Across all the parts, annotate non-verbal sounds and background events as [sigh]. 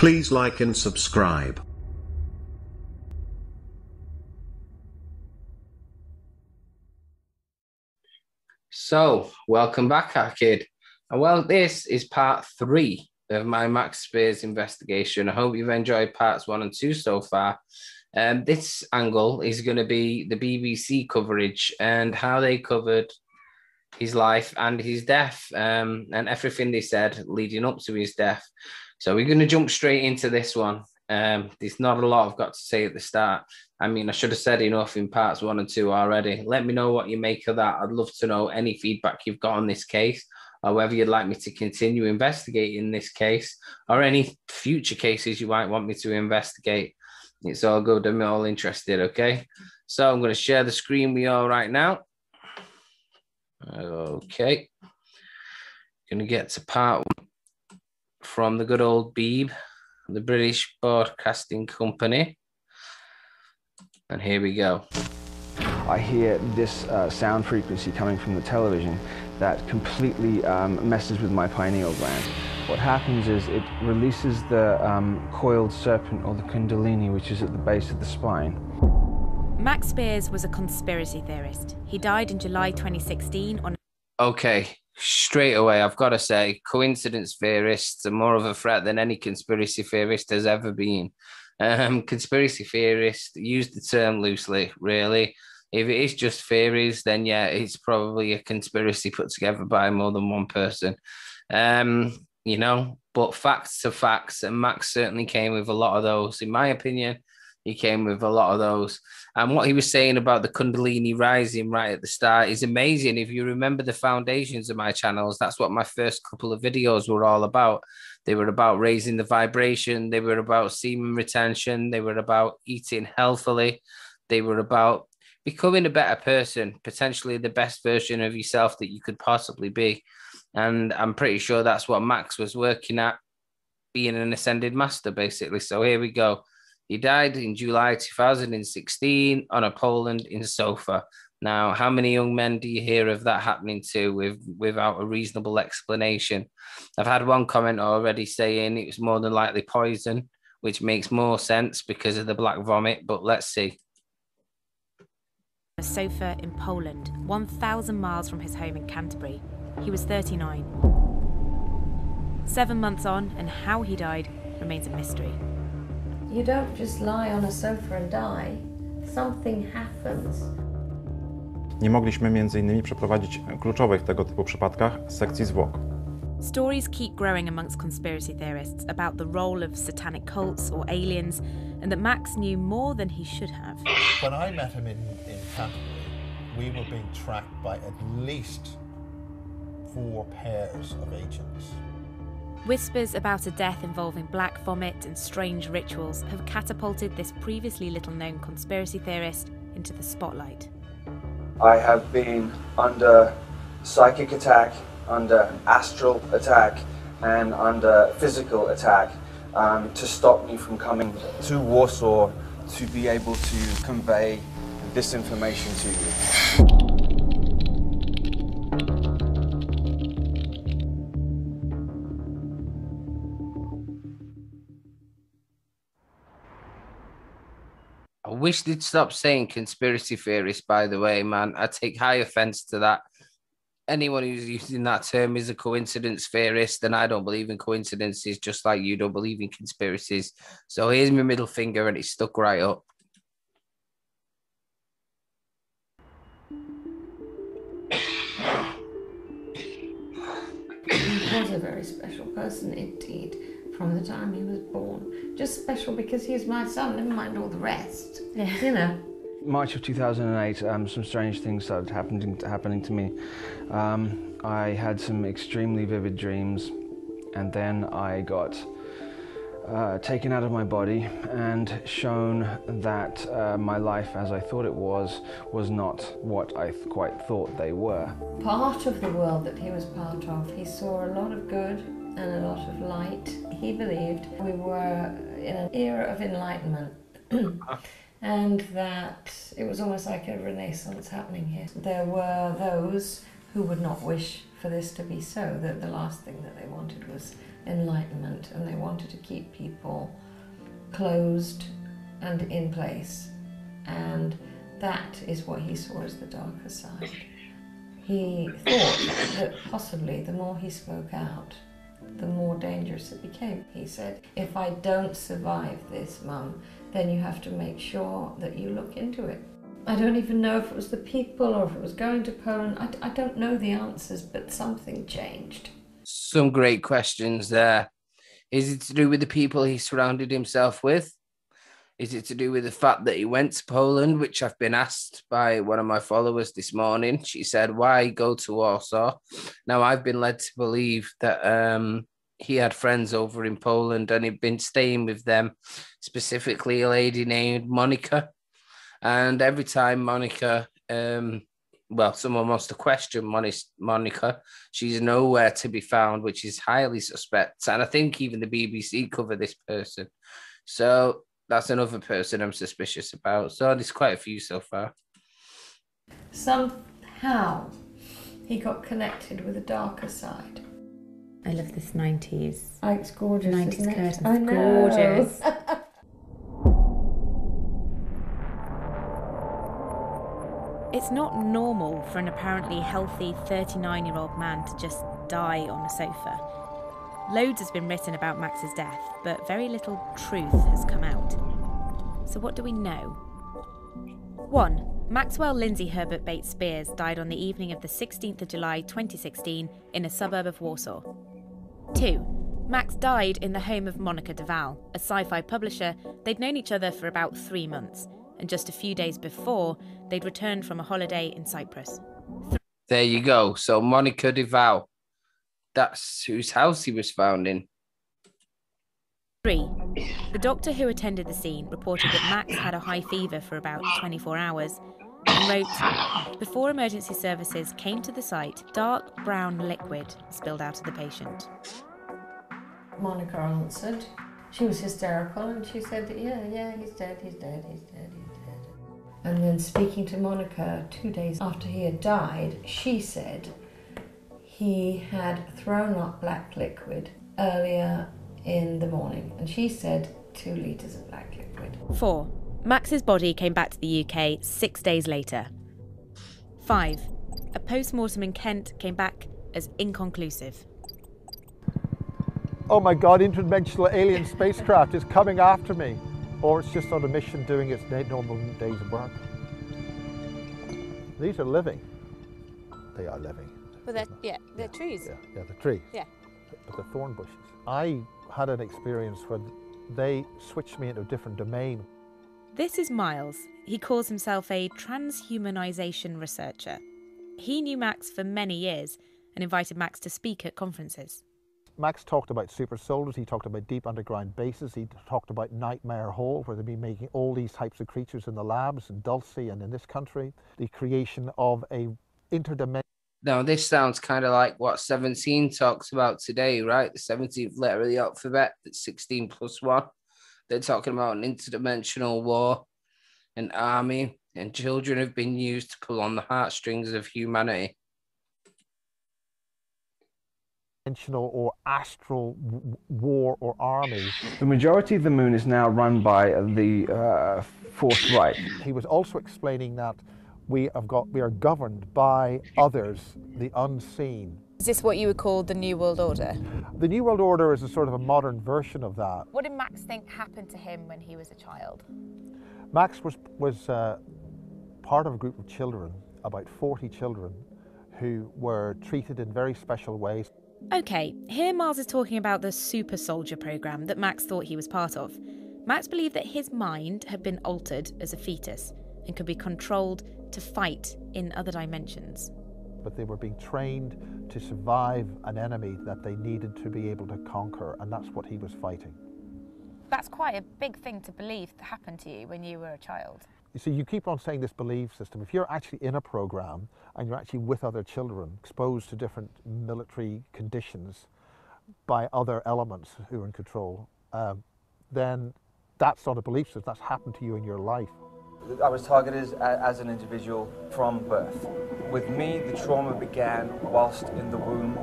Please like and subscribe. So, welcome back, Arcade. And well, this is part three of my Max Spiers investigation. I hope you've enjoyed parts one and two so far. Um, this angle is going to be the BBC coverage and how they covered his life and his death um, and everything they said leading up to his death. So we're going to jump straight into this one. Um, there's not a lot I've got to say at the start. I mean, I should have said enough in parts one and two already. Let me know what you make of that. I'd love to know any feedback you've got on this case, or whether you'd like me to continue investigating this case, or any future cases you might want me to investigate. It's all good. I'm all interested. Okay. So I'm going to share the screen with you all right now. Okay. Going to get to part one from the good old Beeb, the British Broadcasting Company. And here we go. I hear this uh, sound frequency coming from the television that completely um, messes with my pineal gland. What happens is it releases the um, coiled serpent or the kundalini, which is at the base of the spine. Max Spiers was a conspiracy theorist. He died in July 2016 on. Okay, straight away, I've got to say, coincidence theorists are more of a threat than any conspiracy theorist has ever been. Um, conspiracy theorists use the term loosely, really. If it is just theories, then yeah, it's probably a conspiracy put together by more than one person. Um, you know, but facts are facts, and Max certainly came with a lot of those, in my opinion. He came with a lot of those. And what he was saying about the Kundalini rising right at the start is amazing. If you remember the foundations of my channels, that's what my first couple of videos were all about. They were about raising the vibration, they were about semen retention, they were about eating healthily, they were about becoming a better person, potentially the best version of yourself that you could possibly be. And I'm pretty sure that's what Max was working at, being an ascended master, basically. So here we go. He died in July 2016 on a Poland in sofa. Now, how many young men do you hear of that happening to with without a reasonable explanation? I've had one comment already saying it was more than likely poison, which makes more sense because of the black vomit, but let's see. A sofa in Poland, 1,000 miles from his home in Canterbury. He was 39. Seven months on, and how he died remains a mystery. You don't just lie on a sofa and die. Something happens. Nie mogliśmy m.in. przeprowadzić kluczowych w tego typu przypadkach sekcji zwłok. Stories keep growing amongst conspiracy theorists about the role of satanic cults or aliens, and that Max knew more than he should have. When I met him in, in Canterbury, we were being tracked by at least four pairs of agents. Whispers about a death involving black vomit and strange rituals have catapulted this previously little known conspiracy theorist into the spotlight. I have been under psychic attack, under astral attack, and under physical attack um, to stop me from coming to Warsaw to be able to convey this information to you. Wish they'd stop saying conspiracy theorist, by the way, man. I take high offense to that. Anyone who's using that term is a coincidence theorist, and I don't believe in coincidences, just like you don't believe in conspiracies. So here's my middle finger, and it's stuck right up. He was a very special person indeed from the time he was born. Just special because he was my son, never mind all the rest. You know. March of 2008, um, some strange things started happening, happening to me. Um, I had some extremely vivid dreams, and then I got uh, taken out of my body and shown that uh, my life as I thought it was was not what I th- quite thought they were. Part of the world that he was part of, he saw a lot of good and a lot of light. He believed we were in an era of enlightenment. [coughs] and that it was almost like a renaissance happening here. There were those who would not wish for this to be so, that the last thing that they wanted was enlightenment and they wanted to keep people closed and in place. And that is what he saw as the darker side. He thought that possibly the more he spoke out, the more dangerous it became. He said, If I don't survive this, Mum, then you have to make sure that you look into it. I don't even know if it was the people or if it was going to Poland. I, I don't know the answers, but something changed. Some great questions there. Is it to do with the people he surrounded himself with? Is it to do with the fact that he went to Poland, which I've been asked by one of my followers this morning? She said, Why go to Warsaw? Now, I've been led to believe that um, he had friends over in Poland and he'd been staying with them, specifically a lady named Monica. And every time Monica, um, well, someone wants to question Monica, she's nowhere to be found, which is highly suspect. And I think even the BBC cover this person. So that's another person I'm suspicious about. So there's quite a few so far. Somehow he got connected with a darker side. I love this 90s. Oh, it's gorgeous. 90s curtains. I know. Gorgeous. [laughs] it's not normal for an apparently healthy 39 year old man to just die on a sofa. Loads has been written about Max's death, but very little truth has come out. So, what do we know? 1. Maxwell Lindsay Herbert Bates Spiers died on the evening of the 16th of July 2016 in a suburb of Warsaw. 2. Max died in the home of Monica Duval, a sci fi publisher. They'd known each other for about three months, and just a few days before, they'd returned from a holiday in Cyprus. There you go. So, Monica Duval that's whose house he was found in. Three. The doctor who attended the scene reported that Max had a high fever for about 24 hours and wrote Before emergency services came to the site, dark brown liquid spilled out of the patient. Monica answered. She was hysterical and she said, Yeah, yeah, he's dead, he's dead, he's dead, he's dead. And then speaking to Monica two days after he had died, she said, he had thrown up black liquid earlier in the morning, and she said two litres of black liquid. Four. Max's body came back to the UK six days later. Five. A post mortem in Kent came back as inconclusive. Oh my god, interdimensional alien spacecraft is coming after me. Or it's just on a mission doing its normal days of work. These are living. They are living. Well, they're, yeah, they're yeah, trees. Yeah, yeah, the trees. Yeah. But the thorn bushes. I had an experience where they switched me into a different domain. This is Miles. He calls himself a transhumanization researcher. He knew Max for many years and invited Max to speak at conferences. Max talked about super soldiers, he talked about deep underground bases, he talked about Nightmare Hall, where they've been making all these types of creatures in the labs in Dulce and in this country, the creation of a interdimensional now, this sounds kind of like what 17 talks about today, right? The 17th letter of the alphabet, that's 16 plus one. They're talking about an interdimensional war, an army, and children have been used to pull on the heartstrings of humanity. Dimensional or astral war or army. The majority of the moon is now run by the uh, Fourth Reich. He was also explaining that we have got we are governed by others, the unseen. Is this what you would call the New World Order? The New World Order is a sort of a modern version of that. What did Max think happened to him when he was a child? Max was was uh, part of a group of children, about 40 children, who were treated in very special ways. Okay, here Miles is talking about the super soldier program that Max thought he was part of. Max believed that his mind had been altered as a fetus and could be controlled to fight in other dimensions. But they were being trained to survive an enemy that they needed to be able to conquer, and that's what he was fighting. That's quite a big thing to believe happened to you when you were a child. You see, you keep on saying this belief system. If you're actually in a program and you're actually with other children, exposed to different military conditions by other elements who are in control, um, then that's not a belief system. That's happened to you in your life. I was targeted as an individual from birth. With me, the trauma began whilst in the womb.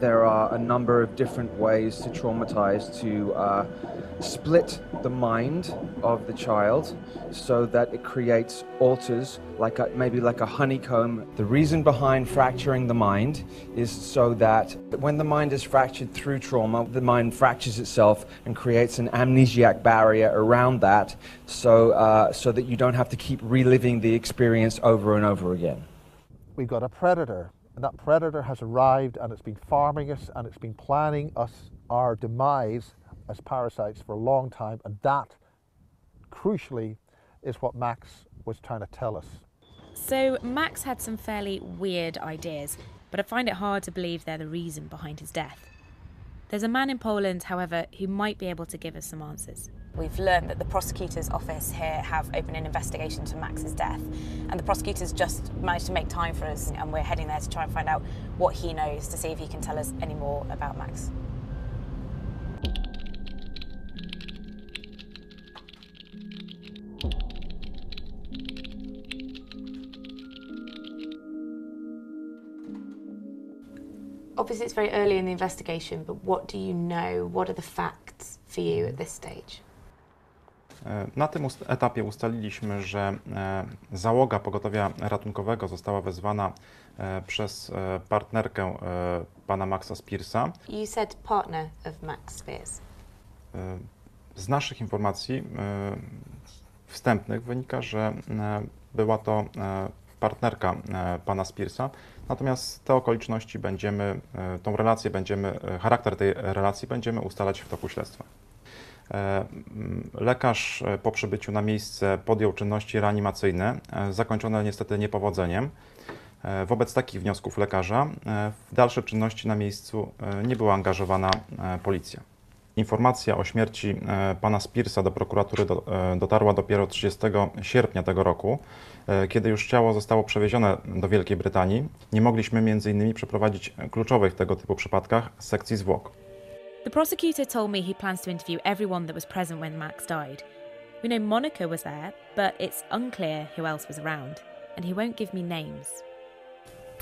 There are a number of different ways to traumatize to uh, split the mind of the child so that it creates alters like a, maybe like a honeycomb. The reason behind fracturing the mind is so that when the mind is fractured through trauma the mind fractures itself and creates an amnesiac barrier around that so uh, so that you don't have to keep reliving the experience over and over again. We've got a predator and that predator has arrived and it's been farming us and it's been planning us our demise as parasites for a long time, and that, crucially, is what Max was trying to tell us. So, Max had some fairly weird ideas, but I find it hard to believe they're the reason behind his death. There's a man in Poland, however, who might be able to give us some answers. We've learned that the prosecutor's office here have opened an investigation to Max's death, and the prosecutors just managed to make time for us, and we're heading there to try and find out what he knows to see if he can tell us any more about Max. obviously it's very early in the investigation, but what do you know? What are the facts for you at this stage? E, na tym etapie ustaliliśmy, że e, załoga pogotowia ratunkowego została wezwana e, przez partnerkę pana Maxa Spearsa. You said partner of Max Spears. Z naszych informacji wstępnych wynika, że była to partnerka pana Spearsa, Natomiast te okoliczności będziemy, tą relację będziemy, charakter tej relacji będziemy ustalać w toku śledztwa. E, lekarz po przybyciu na miejsce podjął czynności reanimacyjne, zakończone niestety niepowodzeniem. Wobec takich wniosków lekarza w dalsze czynności na miejscu nie była angażowana policja. Informacja o śmierci pana Spearsa do prokuratury dotarła dopiero 30 sierpnia tego roku. E, kiedy już ciało zostało przewiezione do Wielkiej Brytanii, nie mogliśmy innymi przeprowadzić kluczowych w tego typu przypadkach sekcji zwłok. The prosecutor told me he plans to interview everyone that was present when Max died. We know Monica was there, but it's unclear who else was around, and he won't give me names.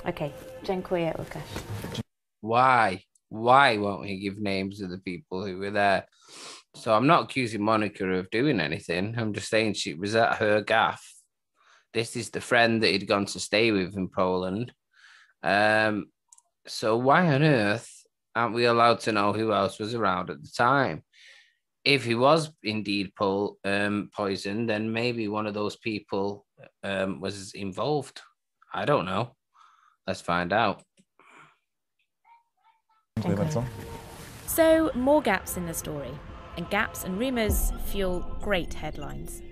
Okay, dziękuję, Łukasz. Why? Why won't he give names of the people who were there? So I'm not accusing Monica of doing anything. I'm just saying she was at her gaff this is the friend that he'd gone to stay with in Poland. Um, so why on earth aren't we allowed to know who else was around at the time? If he was indeed pol- um, poisoned, then maybe one of those people um, was involved. I don't know. Let's find out. So, more gaps in the story, and gaps and rumours fuel great headlines.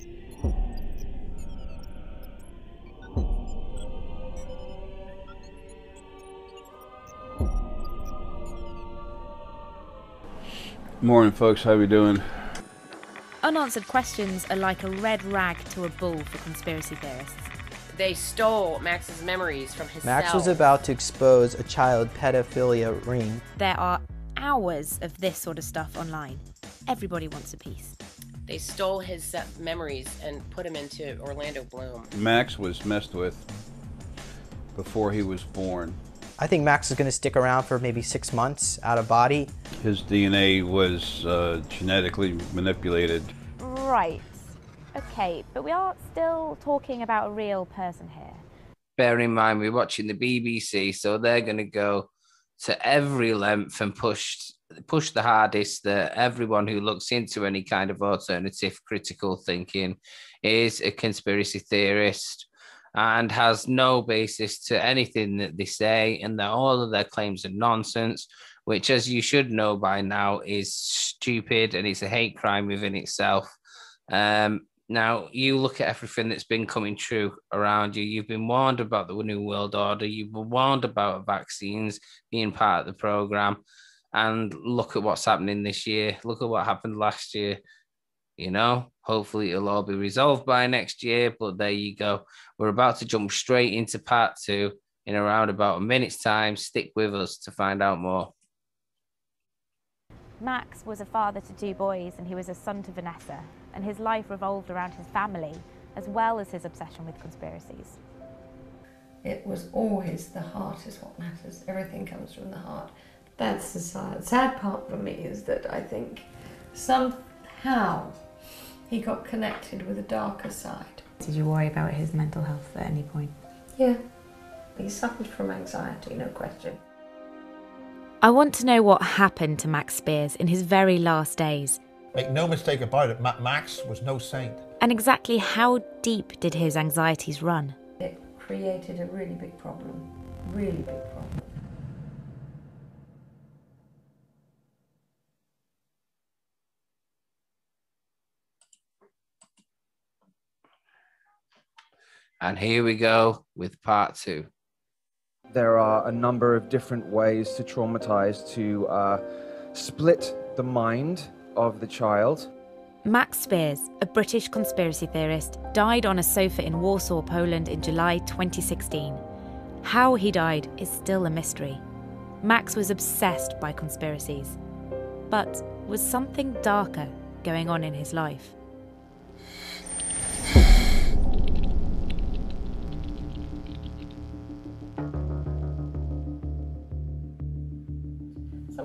Morning, folks. How we doing? Unanswered questions are like a red rag to a bull for conspiracy theorists. They stole Max's memories from his Max cell. was about to expose a child pedophilia ring. There are hours of this sort of stuff online. Everybody wants a piece. They stole his uh, memories and put him into Orlando Bloom. Max was messed with before he was born. I think Max is going to stick around for maybe six months out of body. His DNA was uh, genetically manipulated. Right. Okay, but we are still talking about a real person here. Bear in mind, we're watching the BBC, so they're going to go to every length and push push the hardest that everyone who looks into any kind of alternative critical thinking is a conspiracy theorist and has no basis to anything that they say, and that all of their claims are nonsense, which, as you should know by now, is stupid and it's a hate crime within itself. Um, now, you look at everything that's been coming true around you. You've been warned about the New World Order. You've been warned about vaccines being part of the program. And look at what's happening this year. Look at what happened last year. You know, hopefully it'll all be resolved by next year. But there you go. We're about to jump straight into part two in around about a minute's time. Stick with us to find out more. Max was a father to two boys and he was a son to Vanessa, and his life revolved around his family as well as his obsession with conspiracies. It was always the heart is what matters. Everything comes from the heart. That's the sad, sad part for me is that I think somehow he got connected with a darker side. Did you worry about his mental health at any point? Yeah, he suffered from anxiety, no question. I want to know what happened to Max Spiers in his very last days, Make no mistake about it, Max was no saint. and exactly how deep did his anxieties run? It created a really big problem, really big problem. And here we go with part two. There are a number of different ways to traumatize, to uh, split the mind of the child. Max Spiers, a British conspiracy theorist, died on a sofa in Warsaw, Poland in July 2016. How he died is still a mystery. Max was obsessed by conspiracies. But was something darker going on in his life?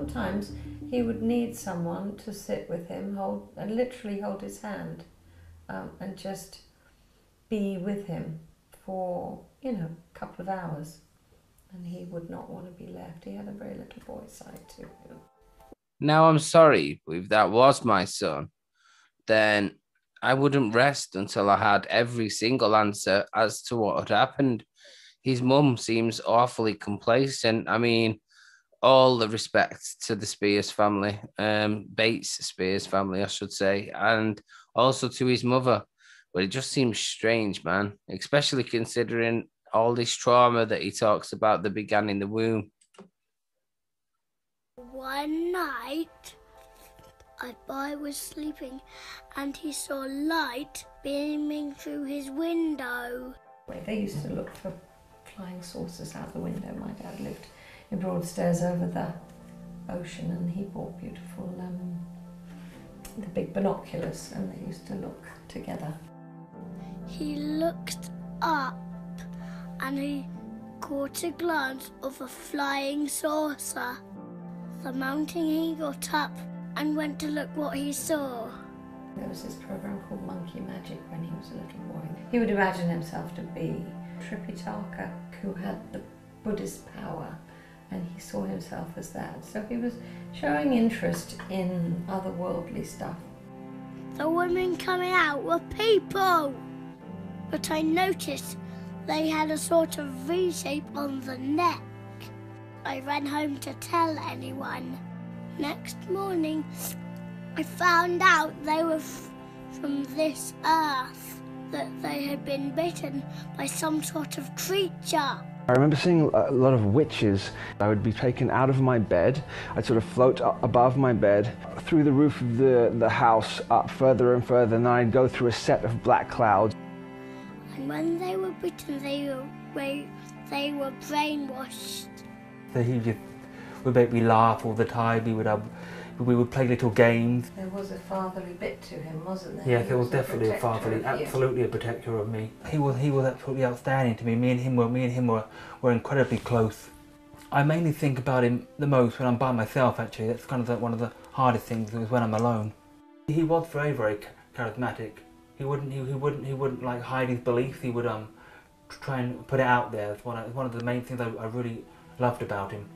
Sometimes he would need someone to sit with him, hold and literally hold his hand, um, and just be with him for you know a couple of hours, and he would not want to be left. He had a very little boy side to him. Now, I'm sorry, if that was my son, then I wouldn't rest until I had every single answer as to what had happened. His mum seems awfully complacent. I mean, all the respect to the Spiers family, um, Bates Spiers family, I should say, and also to his mother. But it just seems strange, man, especially considering all this trauma that he talks about that began in the womb. One night, a boy was sleeping and he saw light beaming through his window. Wait, they used to look for flying saucers out the window. My dad lived in Broadstairs over the ocean, and he bought beautiful um, the big binoculars, and they used to look together. He looked up and he caught a glance of a flying saucer. The mountain he got up and went to look what he saw. There was this program called Monkey Magic when he was a little boy. He would imagine himself to be Tripitaka, who had the Buddhist power, and he saw himself as that. So he was showing interest in otherworldly stuff. The women coming out were people, but I noticed they had a sort of V shape on the neck. I ran home to tell anyone. Next morning, I found out they were from this earth, that they had been bitten by some sort of creature. I remember seeing a lot of witches. I would be taken out of my bed. I'd sort of float up above my bed, through the roof of the, the house, up further and further, and then I'd go through a set of black clouds. And when they were bitten, they were, they, they were brainwashed. So he would make me laugh all the time. We would have, we would play little games. There was a fatherly bit to him, wasn't there? Yeah, He there was a definitely a protector fatherly, absolutely a protector of me. He was he was absolutely outstanding to me. Me and him were me and him were, were incredibly close. I mainly think about him the most when I'm by myself. Actually, that's kind of the, one of the hardest things is when I'm alone. He was very very charismatic. He wouldn't he, he wouldn't he wouldn't like hide his beliefs. He would um try and put it out there. It's one of, it's one of the main things I, I really loved about him.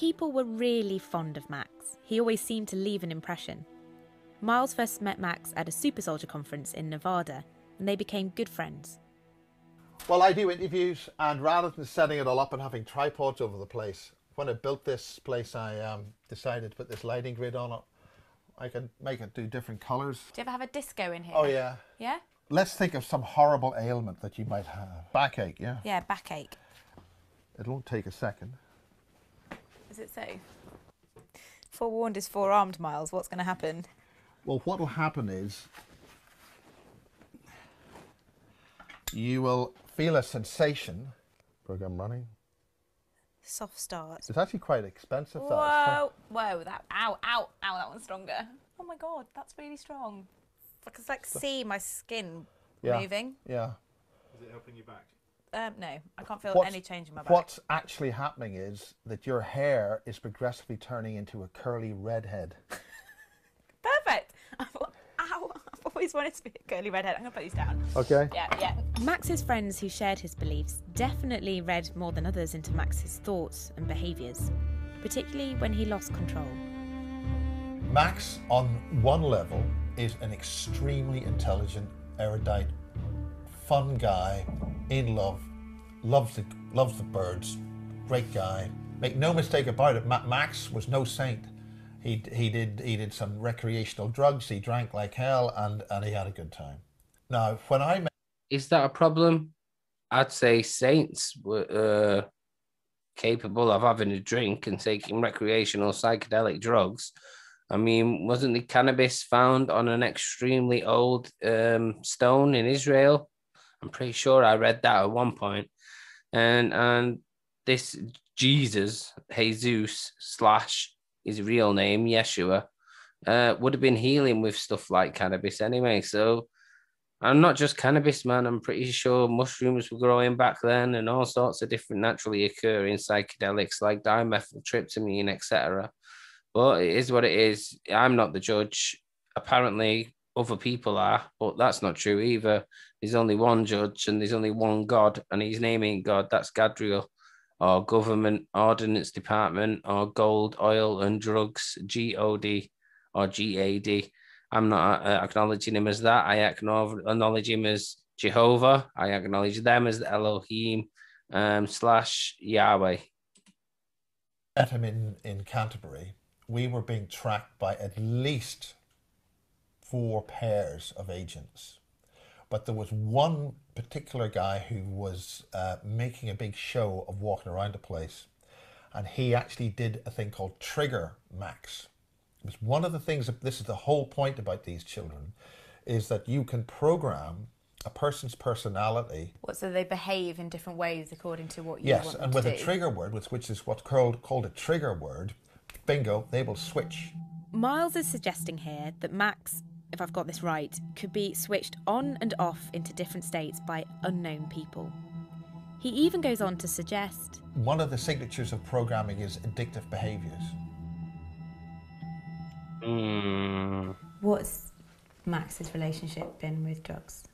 People were really fond of Max. He always seemed to leave an impression. Miles first met Max at a super soldier conference in Nevada, and they became good friends. Well, I do interviews, and rather than setting it all up and having tripods over the place, when I built this place, I um, decided to put this lighting grid on it. I can make it do different colours. Do you ever have a disco in here? Oh, yeah. Yeah? Let's think of some horrible ailment that you might have. Backache, yeah? Yeah, backache. It won't take a second. Is it say? Forewarned is forearmed, Miles. What's going to happen? Well, what will happen is you will feel a sensation. Program running. Soft start. It's actually quite expensive. That. Whoa, whoa, that, ow, ow, ow, that one's stronger. Oh my god, that's really strong. I can like see my skin Yeah. moving. Yeah. Is it helping you back? Um, no, I can't feel What's- any change in my back. What's actually happening is that your hair is progressively turning into a curly redhead. [laughs] Perfect. I've, ow, I've always wanted to be a curly redhead. I'm gonna put these down. Okay. Yeah, yeah. Max's friends who shared his beliefs definitely read more than others into Max's thoughts and behaviours, particularly when he lost control. Max, on one level, is an extremely intelligent, erudite, fun guy, in love, loves the loves the birds, great guy. Make no mistake about it, Ma- Max was no saint. He he did he did some recreational drugs. He drank like hell, and and he had a good time. Now, when I met Is that a problem? I'd say saints were uh, capable of having a drink and taking recreational psychedelic drugs. I mean, wasn't the cannabis found on an extremely old um, stone in Israel? I'm pretty sure I read that at one point. And and this Jesus, Jesus slash his real name, Yeshua, uh, would have been healing with stuff like cannabis anyway. So I'm not just cannabis, man. I'm pretty sure mushrooms were growing back then and all sorts of different naturally occurring psychedelics like dimethyltryptamine, etc. But it is what it is. I'm not the judge. Apparently, other people are, but that's not true either. There's only one judge and there's only one God, and his name ain't God. That's Gadriel, or Government Ordinance Department, or Gold, Oil and Drugs, GOD, or GAD. I'm not uh, acknowledging him as that. I acknowledge him as Jehovah. I acknowledge them as the Elohim um, slash Yahweh. At him in, in Canterbury, we were being tracked by at least four pairs of agents. But there was one particular guy who was uh, making a big show of walking around the place. And he actually did a thing called Trigger Max. It was one of the things, that, this is the whole point about these children, is that you can program a person's personality What so they behave in different ways according to what you Yes, want them and to with do. a trigger word, with which is what's called called a trigger word, bingo, they will switch. Miles is suggesting here that Max, if I've got this right, could be switched on and off into different states by unknown people. He even goes on to suggest One of the signatures of programming is addictive behaviors. Mm. What's Max's relationship been with drugs?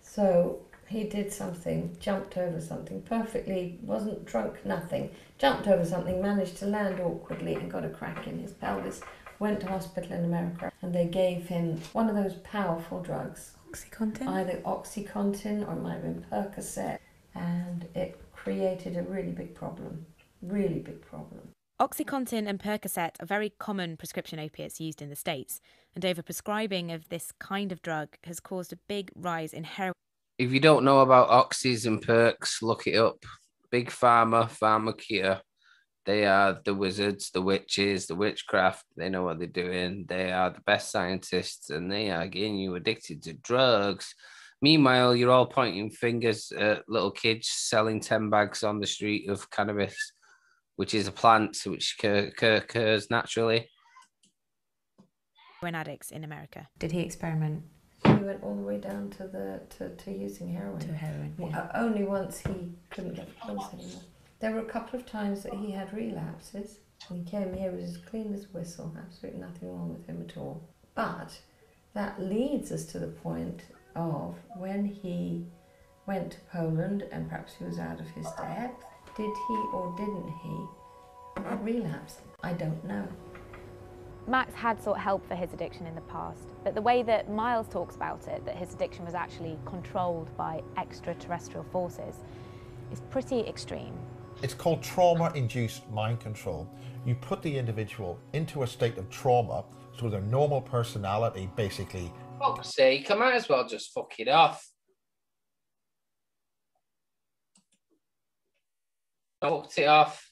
So he did something, jumped over something perfectly, wasn't drunk, nothing. Jumped over something, managed to land awkwardly and got a crack in his pelvis. Went to hospital in America and they gave him one of those powerful drugs. Oxycontin? Either Oxycontin or it might have been Percocet. And it created a really big problem. Really big problem. Oxycontin and Percocet are very common prescription opiates used in the States, and overprescribing of this kind of drug has caused a big rise in heroin. If you don't know about oxys and perks, look it up. Big Pharma, Pharmacare. They are the wizards, the witches, the witchcraft. They know what they're doing. They are the best scientists and they are getting you addicted to drugs. Meanwhile, you're all pointing fingers at little kids selling 10 bags on the street of cannabis, which is a plant which occur- occur- occurs naturally. When addicts in America. Did he experiment? He went all the way down to the to, to using heroin. To heroin, yeah. Only once he couldn't get the pills anymore. There were a couple of times that he had relapses. He came here, he was as clean as whistle. Absolutely nothing wrong with him at all. But that leads us to the point of when he went to Poland and perhaps he was out of his depth. Did he or didn't he relapse? I don't know. Max had sought help for his addiction in the past, but the way that Miles talks about it, that his addiction was actually controlled by extraterrestrial forces, is pretty extreme. It's called trauma induced mind control. You put the individual into a state of trauma so their normal personality basically Fuck's sake, I might as well just fuck it off. Fucked it off.